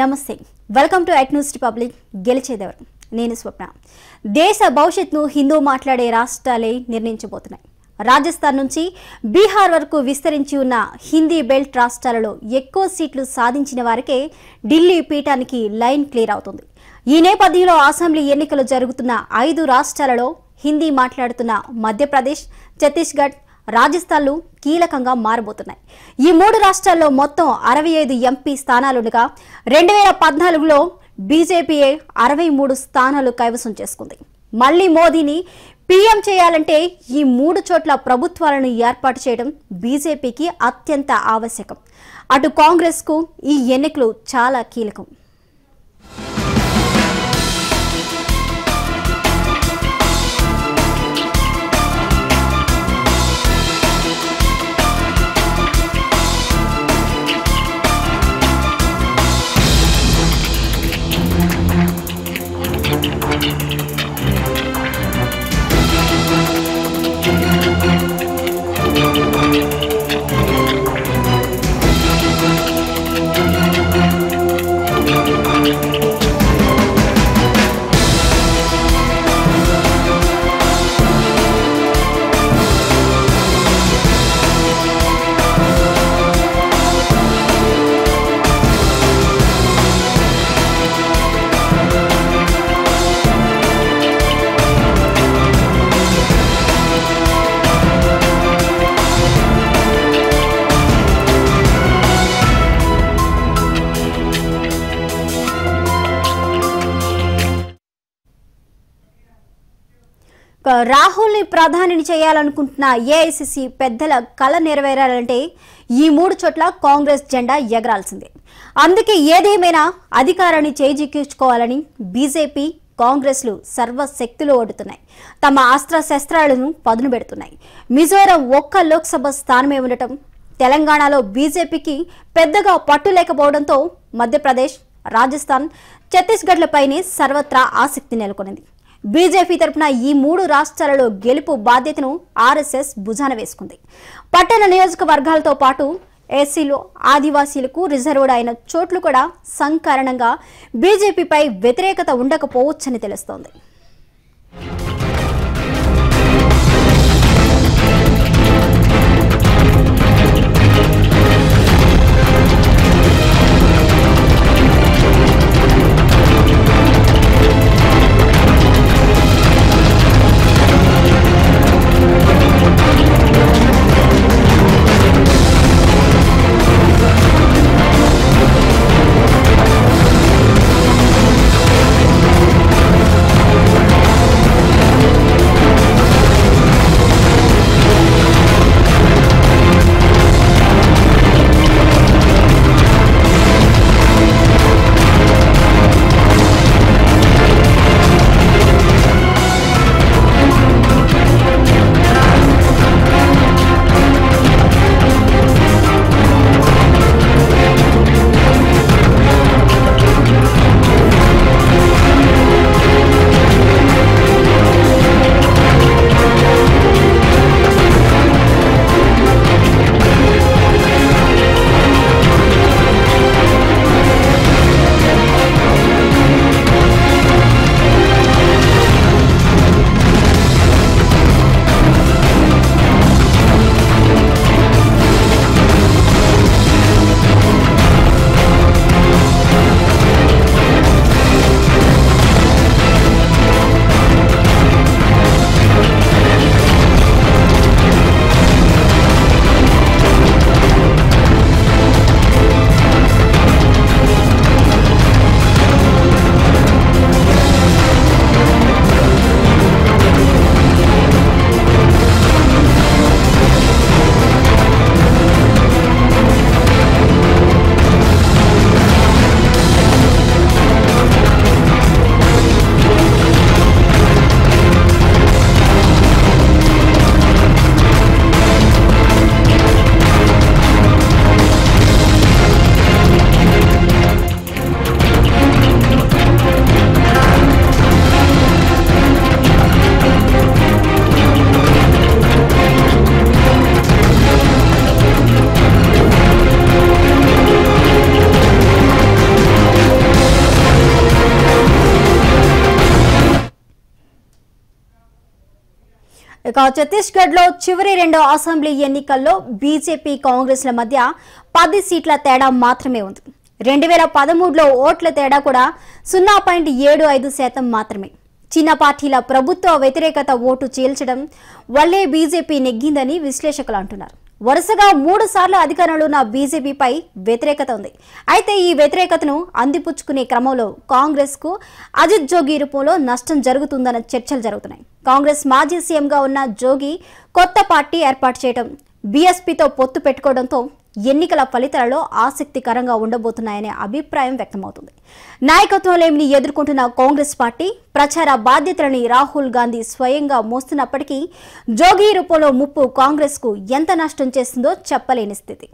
నమస్తే. Welcome to at news republic గెలిచేదెవరు? నేను స్వప్న. దేశ భవిష్యత్తును హిందూ మాట్లాడే రాష్ట్రాలే నిర్ణయించబోతున్నాయి. రాజస్థాన్ నుంచి బీహార్ వరకు విస్తరించి ఉన్న హిందీ బెల్ట్ రాష్ట్రాలలో ఎక్కువ సీట్లు సాధించిన వారికే ఢిల్లీ పీఠానికి లైన్ క్లియర్ అవుతుంది. ఈ నేపథ్యంలో అసెంబ్లీ ఎన్నికలు జరుగుతున్న ఐదు రాష్ట్రాలలో హిందీ మాట్లాడుతున్న మధ్యప్రదేశ్ ఛత్తీస్గఢ్ రాజస్థాన్లు కీలకంగా మారబోతున్నాయి. ఈ మూడు రాష్ట్రాల్లో మొత్తం అరవై ఐదు ఎంపీ స్థానాలుండగా రెండు వేల పద్నాలుగులో బీజేపీయే అరవై మూడు స్థానాలు కైవసం చేసుకుంది. మళ్ళీ మోదీని పీఎం చేయాలంటే ఈ మూడు చోట్ల ప్రభుత్వాలను ఏర్పాటు చేయడం బీజేపీకి అత్యంత ఆవశ్యకం. అటు కాంగ్రెస్కు ఈ ఎన్నికలు చాలా కీలకం. రాహుల్ని ప్రధానిని చేయాలనుకుంటున్న ఏఐసిసి పెద్దల కళ నెరవేరాలంటే ఈ మూడు చోట్ల కాంగ్రెస్ జెండా ఎగరాల్సిందే. అందుకే ఏదేమైనా అధికారాన్ని చేజిక్కించుకోవాలని బీజేపీ కాంగ్రెస్లు సర్వశక్తులు ఓడుతున్నాయి తమ అస్త్ర శస్త్రాలను పదును పెడుతున్నాయి. మిజోరం ఒక్క లోక్సభ స్థానమే ఉండటం తెలంగాణలో బీజేపీకి పెద్దగా పట్టు లేకపోవడంతో మధ్యప్రదేశ్ రాజస్థాన్ ఛత్తీస్గఢ్లపైనే సర్వత్రా ఆసక్తి నెలకొనింది. బీజేపీ తరపున ఈ మూడు రాష్ట్రాలలో గెలుపు బాధ్యతను ఆర్ఎస్ఎస్ భుజాన వేసుకుంది. పట్టణ నియోజకవర్గాలతో పాటు ఎస్సీలు ఆదివాసీలకు రిజర్వ్డ్ అయిన చోట్లు కూడా సంకారణంగా బీజేపీపై వ్యతిరేకత ఉండకపోవచ్చని తెలుస్తోంది. ఇక ఛత్తీస్గఢ్లో చివరి రెండో అసెంబ్లీ ఎన్నికల్లో బీజేపీ కాంగ్రెస్ల మధ్య పది సీట్ల తేడా మాత్రమే ఉంది. రెండు వేల పదమూడులో ఓట్ల తేడా కూడా సున్నా పాయింట్ ఏడు ఐదు శాతం మాత్రమే. చిన్న పార్టీల ప్రభుత్వ వ్యతిరేకత ఓటు చీల్చడం వల్లే బీజేపీ నెగ్గిందని విశ్లేషకులు అంటున్నారు. వరుసగా మూడు సార్లు అధికారంలో ఉన్న బీజేపీపై వ్యతిరేకత ఉంది. అయితే ఈ వ్యతిరేకతను అందిపుచ్చుకునే క్రమంలో కాంగ్రెస్కు అజిత్ జోగి రూపంలో నష్టం జరుగుతుందన్న చర్చలు జరుగుతున్నాయి. కాంగ్రెస్ మాజీ సీఎంగా ఉన్న జోగి కొత్త పార్టీ ఏర్పాటు చేయడం బీఎస్పీతో పొత్తు పెట్టుకోవడంతో ఎన్నికల ఫలితాలలో ఆసక్తికరంగా ఉండబోతున్నాయనే అభిప్రాయం వ్యక్తమవుతుంది. నాయకత్వం లేమిని ఎదుర్కొంటున్న కాంగ్రెస్ పార్టీ ప్రచార బాధ్యతలని రాహుల్ గాంధీ స్వయంగా మోస్తున్నప్పటికీ జోగి రూపంలో ముప్పు కాంగ్రెస్కు ఎంత నష్టం చేస్తుందో చెప్పలేని స్థితి.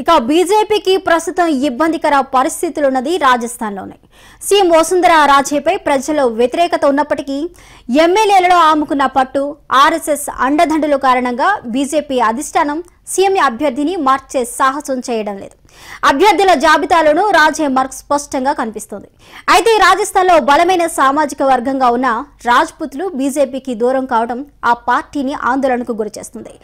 ఇక బీజేపీకి ప్రస్తుతం ఇబ్బందికర పరిస్థితులున్నది రాజస్థాన్లోనే. సీఎం వసుంధర రాజేపై ప్రజల్లో వ్యతిరేకత ఉన్నప్పటికీ ఎమ్మెల్యేలలో ఆముకున్న పట్టు ఆర్ఎస్ఎస్ అండదండల కారణంగా బీజేపీ అధిష్టానం సీఎం అభ్యర్థిని మార్చే సాహసం చేయడం లేదు. అభ్యర్థుల జాబితాలోనూ రాజే మార్క్ స్పష్టంగా కనిపిస్తోంది. అయితే రాజస్థాన్లో బలమైన సామాజిక వర్గంగా ఉన్న రాజ్పుత్లు బీజేపీకి దూరం కావడం ఆ పార్టీని ఆందోళనకు గురిచేస్తుంది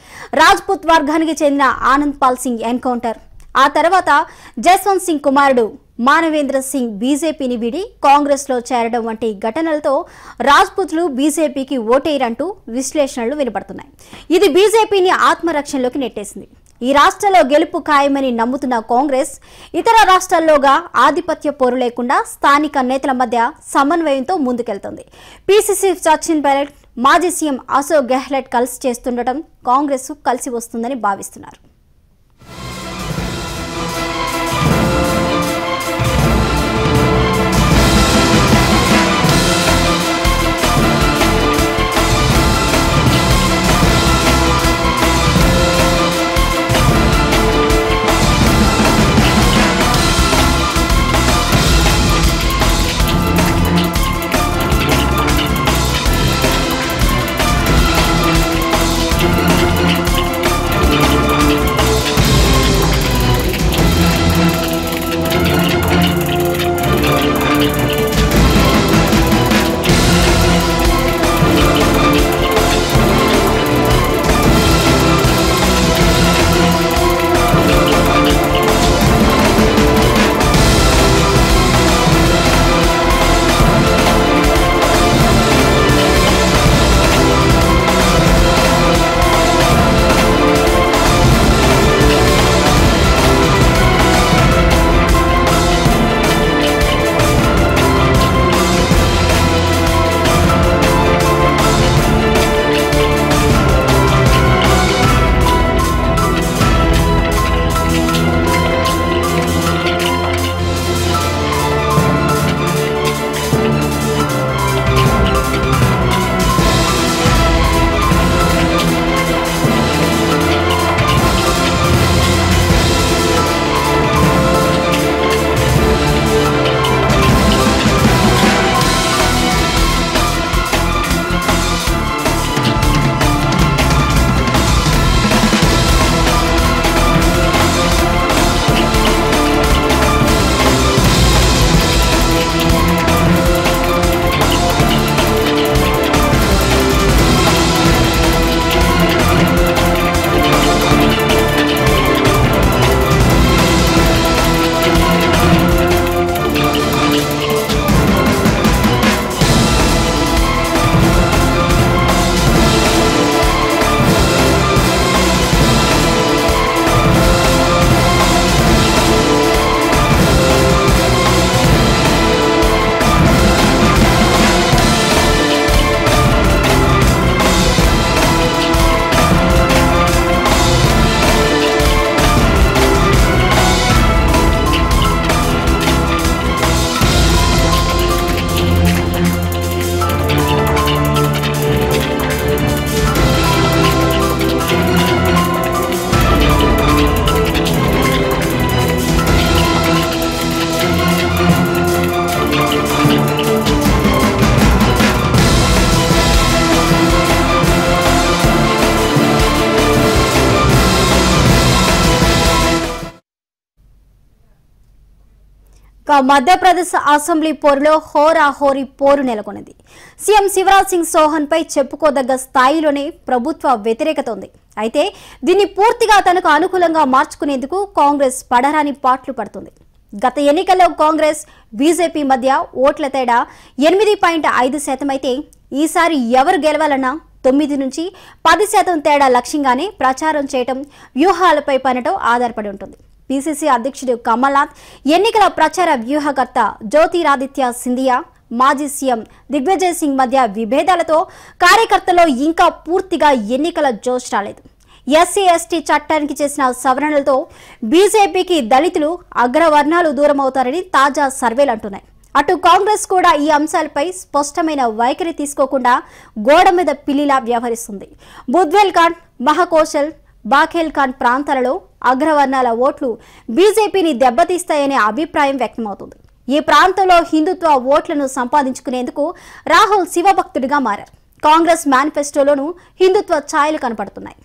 రాజ్పుత్ వర్గానికి చెందిన ఆనంద్ పాల్ సింగ్ ఎన్కౌంటర్. ఆ తర్వాత జస్వంత్ సింగ్ కుమారుడు మానవేంద్ర సింగ్ బీజేపీని వీడి కాంగ్రెస్లో చేరడం వంటి ఘటనలతో రాజ్పుత్లు బీజేపీకి ఓటేయరంటూ విశ్లేషణలు వినపడుతున్నాయి. ఇది బీజేపీని ఆత్మరక్షణలోకి నెట్టేసింది. ఈ రాష్ట్రంలో గెలుపు ఖాయమని నమ్ముతున్న కాంగ్రెస్ ఇతర రాష్ట్రాల్లోగా ఆధిపత్య పోరు లేకుండా స్థానిక నేతల మధ్య సమన్వయంతో ముందుకెళ్తుంది. పీసీసీ సచిన్ పైలట్ మాజీ సీఎం అశోక్ గెహ్లట్ కలిసి చేస్తుండటం కాంగ్రెస్ కలిసి వస్తుందని భావిస్తున్నారు. ఇక మధ్యప్రదేశ్ అసెంబ్లీ పోరులో హోరా హోరీ పోరు నెలకొన్నది సీఎం శివరాజ్ సింగ్ చౌహాన్ పై చెప్పుకోదగ్గ స్థాయిలోనే ప్రభుత్వ వ్యతిరేకత ఉంది. అయితే దీన్ని పూర్తిగా తనకు అనుకూలంగా మార్చుకునేందుకు కాంగ్రెస్ పడరాని పాట్లు పడుతుంది. గత ఎన్నికల్లో కాంగ్రెస్ బీజేపీ మధ్య ఓట్ల తేడా ఎనిమిది పాయింట్ ఐదు శాతం అయితే ఈసారి ఎవరు గెలవాలన్నా తొమ్మిది నుంచి పది శాతం తేడా లక్ష్యంగానే ప్రచారం చేయటం వ్యూహాలపై పనటం ఆధారపడి ఉంటుంది. పిసిసి అధ్యక్షుడు కమల్నాథ్ ఎన్నికల ప్రచార వ్యూహకర్త జ్యోతిరాదిత్య సింధియా మాజీ సీఎం దిగ్విజయ్ సింగ్ మధ్య విభేదాలతో కార్యకర్తలో ఇంకా పూర్తిగా ఎన్నికల జోష్ రాలేదు. ఎస్సీ ఎస్టీ చట్టానికి చేసిన సవరణలతో బీజేపీకి దళితులు అగ్రవర్ణాలు దూరం అవుతారని తాజా సర్వేలు అంటున్నాయి. అటు కాంగ్రెస్ కూడా ఈ అంశాలపై స్పష్టమైన వైఖరి తీసుకోకుండా గోడ మీద పిల్లిలా వ్యవహరిస్తుంది. బుద్వేల్ ఖాన్ మహకోశల్ బాఖేల్ ఖాన్ ప్రాంతాలలో అగ్రవర్ణాల ఓట్లు బీజేపీని దెబ్బతీస్తాయనే అభిప్రాయం వ్యక్తమవుతుంది. ఈ ప్రాంతంలో హిందుత్వ ఓట్లను సంపాదించుకునేందుకు రాహుల్ శివభక్తుడిగా మారారు. కాంగ్రెస్ మేనిఫెస్టోలోనూ హిందుత్వ ఛాయలు కనపడుతున్నాయి.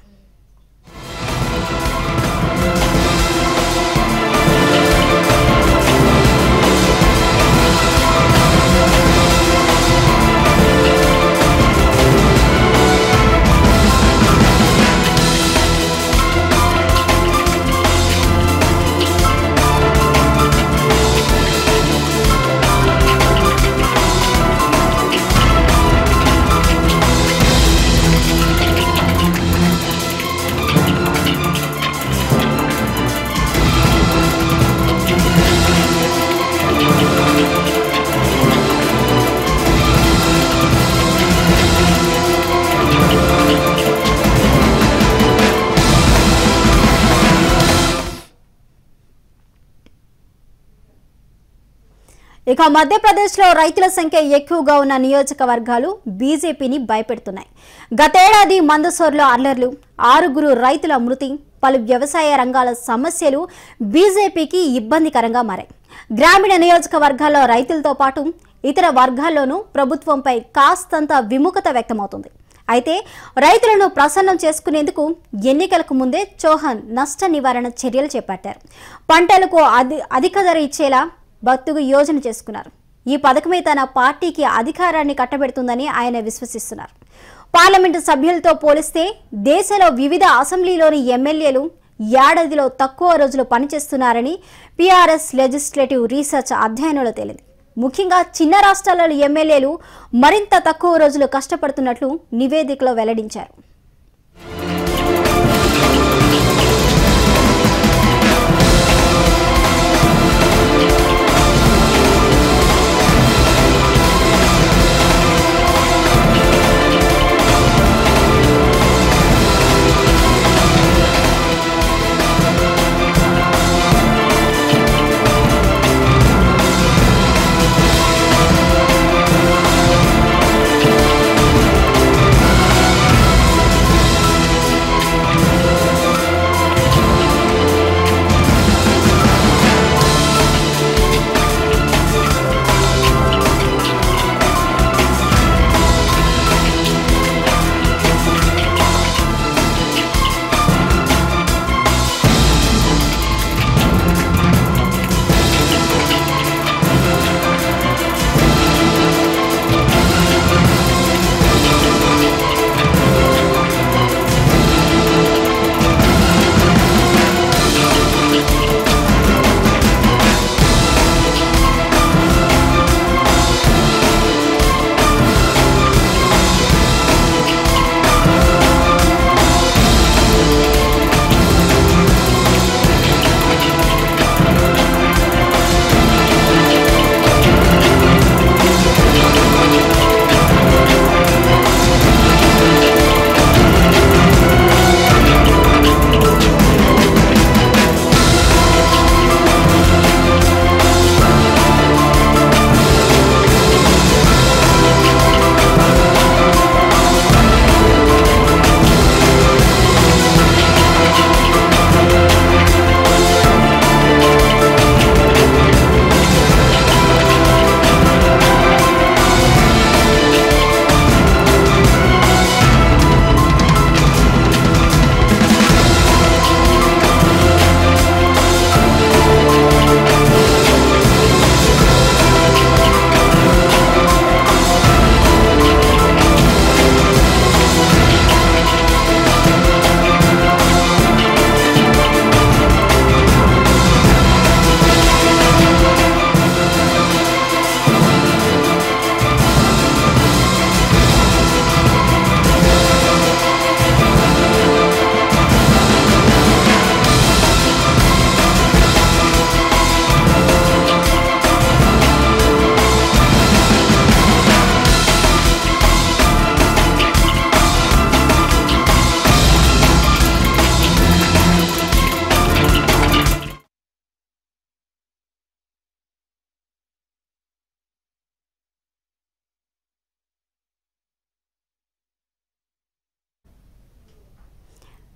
ఇక మధ్యప్రదేశ్లో రైతుల సంఖ్య ఎక్కువగా ఉన్న నియోజకవర్గాలు బీజేపీని భయపెడుతున్నాయి. గతేడాది మందసోర్లో అల్లర్లు ఆరుగురు రైతుల మృతి పలు వ్యవసాయ రంగాల సమస్యలు బీజేపీకి ఇబ్బందికరంగా మారాయి. గ్రామీణ నియోజకవర్గాల్లో రైతులతో పాటు ఇతర వర్గాల్లోనూ ప్రభుత్వంపై కాస్తంత విముఖత వ్యక్తమవుతుంది. అయితే రైతులను ప్రసన్నం చేసుకునేందుకు ఎన్నికలకు ముందే చౌహాన్ నష్ట నివారణ చర్యలు చేపట్టారు. పంటలకు అధి అధిక ధర ఇచ్చేలా భక్తుకు యోజన చేసుకున్నారు. ఈ పథకమే తన పార్టీకి అధికారాన్ని కట్టబెడుతుందని ఆయన విశ్వసిస్తున్నారు. పార్లమెంటు సభ్యులతో పోలిస్తే దేశంలో వివిధ అసెంబ్లీలోని ఎమ్మెల్యేలు ఏడాదిలో తక్కువ రోజులు పనిచేస్తున్నారని పీఆర్ఎస్ లెజిస్లేటివ్ రీసెర్చ్ అధ్యయనంలో తేలింది. ముఖ్యంగా చిన్న రాష్ట్రాలలో ఎమ్మెల్యేలు మరింత తక్కువ రోజులు కష్టపడుతున్నట్లు నివేదికలో వెల్లడించారు.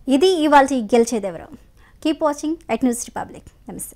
ఇది ఇవాళ గెలిచేదెవరు. Keep watching at news republic నమస్తే